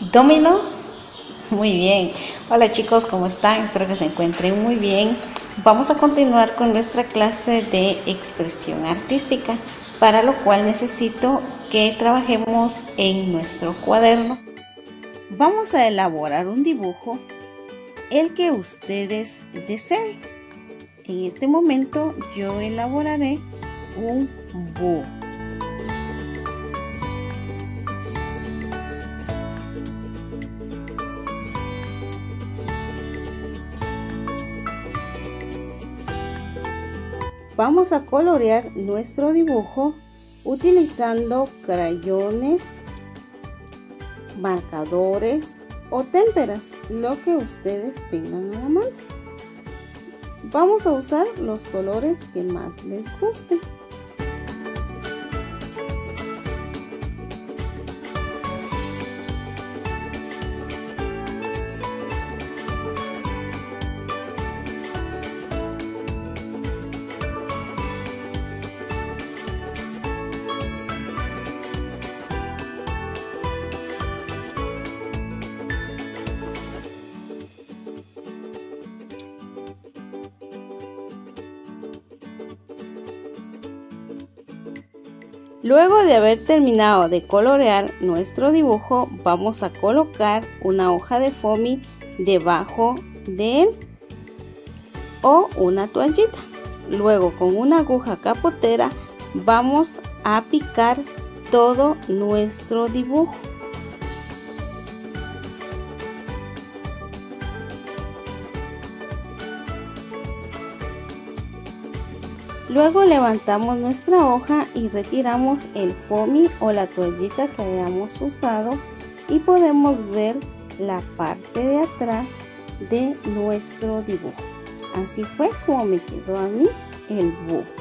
Dominos. Muy bien. Hola chicos, ¿cómo están? Espero que se encuentren muy bien. Vamos a continuar con nuestra clase de expresión artística, para lo cual necesito que trabajemos en nuestro cuaderno. Vamos a elaborar un dibujo, el que ustedes deseen. En este momento yo elaboraré un búho. Vamos a colorear nuestro dibujo utilizando crayones, marcadores o témperas, lo que ustedes tengan a la mano. Vamos a usar los colores que más les guste. Luego de haber terminado de colorear nuestro dibujo, vamos a colocar una hoja de foamy debajo de él o una toallita. Luego con una aguja capotera vamos a picar todo nuestro dibujo. Luego levantamos nuestra hoja y retiramos el foamy o la toallita que hayamos usado y podemos ver la parte de atrás de nuestro dibujo. Así fue como me quedó a mí el búho.